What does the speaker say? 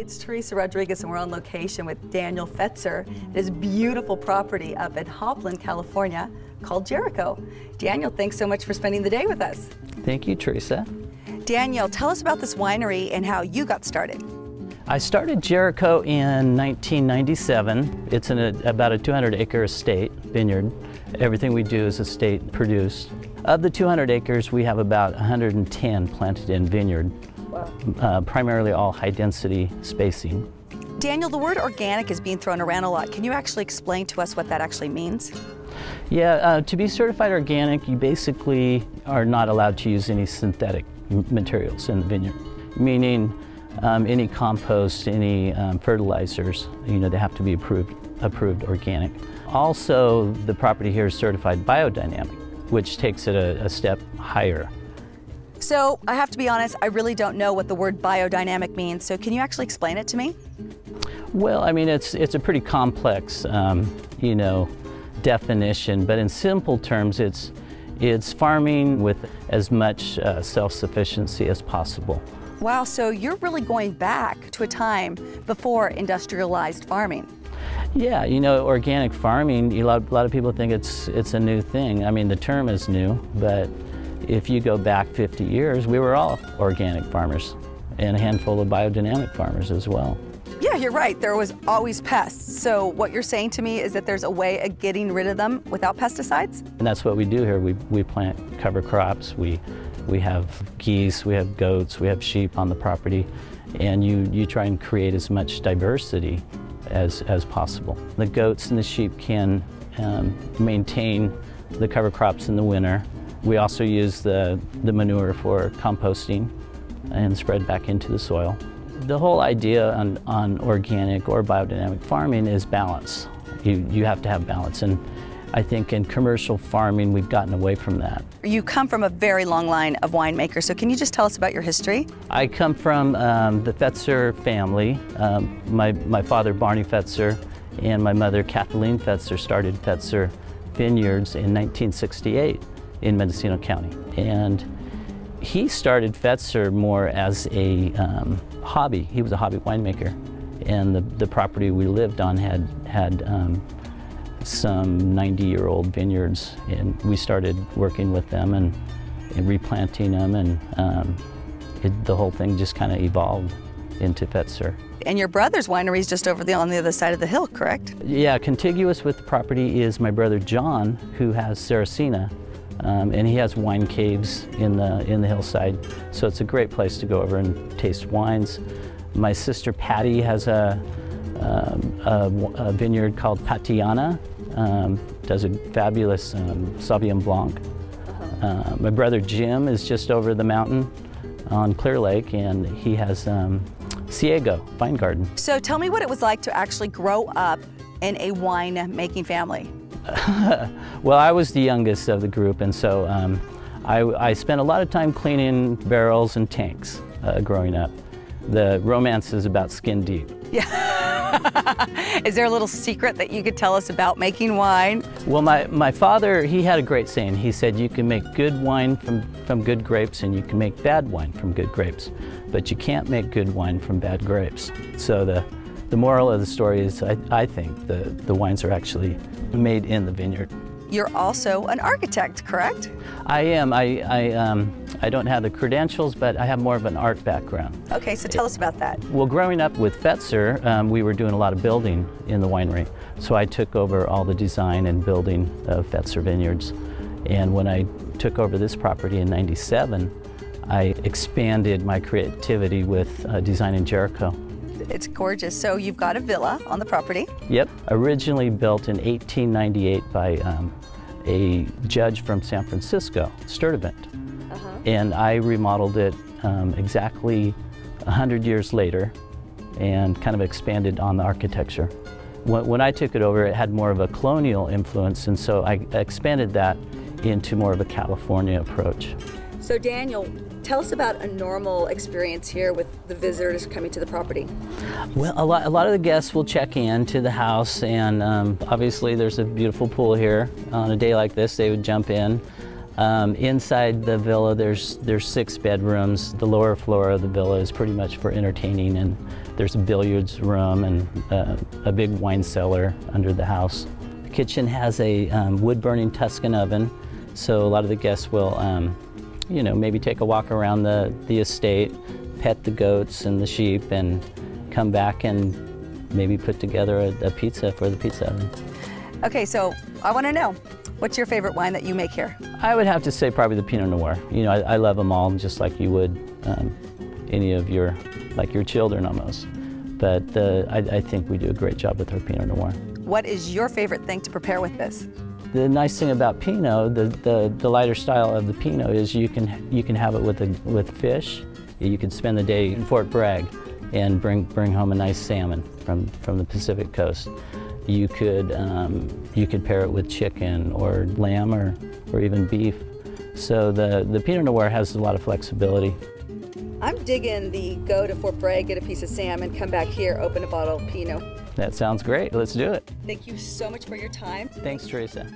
It's Teresa Rodriguez and we're on location with Daniel Fetzer. This beautiful property up in Hopland, California called Jeriko. Daniel, thanks so much for spending the day with us. Thank you, Teresa. Daniel, tell us about this winery and how you got started. I started Jeriko in 1997. It's in a, about a 200 acre estate vineyard. Everything we do is estate produced. Of the 200 acres, we have about 110 planted in vineyard. Uh, primarily all high density spacing. Daniel, the word organic is being thrown around a lot. Can you actually explain to us what that actually means? Yeah, uh, to be certified organic, you basically are not allowed to use any synthetic materials in the vineyard, meaning um, any compost, any um, fertilizers, you know, they have to be approved, approved organic. Also, the property here is certified biodynamic, which takes it a, a step higher. So I have to be honest, I really don't know what the word biodynamic means. So can you actually explain it to me? Well, I mean, it's, it's a pretty complex, um, you know, definition, but in simple terms, it's, it's farming with as much uh, self-sufficiency as possible. Wow, so you're really going back to a time before industrialized farming. Yeah, you know, organic farming, a lot, a lot of people think it's, it's a new thing. I mean, the term is new, but if you go back 50 years, we were all organic farmers and a handful of biodynamic farmers as well. Yeah, you're right. There was always pests. So what you're saying to me is that there's a way of getting rid of them without pesticides? And that's what we do here. We, we plant cover crops. We we have geese, we have goats, we have sheep on the property, and you, you try and create as much diversity as, as possible. The goats and the sheep can um, maintain the cover crops in the winter. We also use the, the manure for composting and spread back into the soil. The whole idea on, on organic or biodynamic farming is balance. You, you have to have balance. And I think in commercial farming, we've gotten away from that. You come from a very long line of winemakers, so can you just tell us about your history? I come from um, the Fetzer family. Um, my, my father, Barney Fetzer, and my mother, Kathleen Fetzer, started Fetzer Vineyards in 1968 in Mendocino County. And he started Fetzer more as a um, hobby. He was a hobby winemaker. And the, the property we lived on had, had um, some 90-year-old vineyards, and we started working with them and, and replanting them, and um, it, the whole thing just kind of evolved into Fetzer. And your brother's winery is just over the, on the other side of the hill, correct? Yeah, contiguous with the property is my brother John, who has Saracina, um, and he has wine caves in the, in the hillside, so it's a great place to go over and taste wines. My sister Patty has a, um, a, a, vineyard called Patianna, um, does a fabulous um, Sauvignon Blanc. Uh-huh. Uh, my brother Jim is just over the mountain on Clear Lake and he has um, Ceago Vine Garden. So tell me what it was like to actually grow up in a wine making family. well, I was the youngest of the group and so um, I, I, spent a lot of time cleaning barrels and tanks uh, growing up. The romance is about skin deep. Yeah. Is there a little secret that you could tell us about making wine? Well, my, my father, he had a great saying. He said, you can make good wine from, from good grapes and you can make bad wine from good grapes, but you can't make good wine from bad grapes. So the, the moral of the story is, I, I think, the, the wines are actually made in the vineyard. You're also an architect, correct? I am. I, I, um, I don't have the credentials, but I have more of an art background. Okay, so tell us about that. Well, growing up with Fetzer, um, we were doing a lot of building in the winery. So I took over all the design and building of Fetzer Vineyards. And when I took over this property in 97, I expanded my creativity with uh, design in Jeriko. It's gorgeous. So you've got a villa on the property. Yep. Originally built in 1898 by um, a judge from San Francisco, Sturtevant. Uh -huh. And I remodeled it um, exactly 100 years later and kind of expanded on the architecture. When, when I took it over, it had more of a colonial influence, and so I expanded that into more of a California approach. So Daniel, tell us about a normal experience here with the visitors coming to the property. Well, a lot, a lot of the guests will check in to the house, and um, obviously there's a beautiful pool here. On a day like this, they would jump in. Um, inside the villa, there's there's six bedrooms. The lower floor of the villa is pretty much for entertaining, and There's a billiards room and uh, a big wine cellar under the house. The kitchen has a um, wood burning Tuscan oven, so a lot of the guests will, um, you know, maybe take a walk around the, the estate, pet the goats and the sheep, and come back and maybe put together a, a pizza for the pizza oven. Okay, so I want to know, what's your favorite wine that you make here? I would have to say probably the Pinot Noir. You know, I, I love them all just like you would um, any of your, like your children almost. But uh, I, I think we do a great job with our Pinot Noir. What is your favorite thing to prepare with this? The nice thing about Pinot, the, the, the lighter style of the Pinot is you can, you can have it with, a, with fish. You can spend the day in Fort Bragg and bring, bring home a nice salmon from, from the Pacific coast. You could, um, you could pair it with chicken or lamb or, or even beef. So the, the Pinot Noir has a lot of flexibility. I'm digging the go to Fort Bragg, get a piece of salmon, come back here, open a bottle of Pinot. That sounds great. Let's do it. Thank you so much for your time. Thanks, Teresa.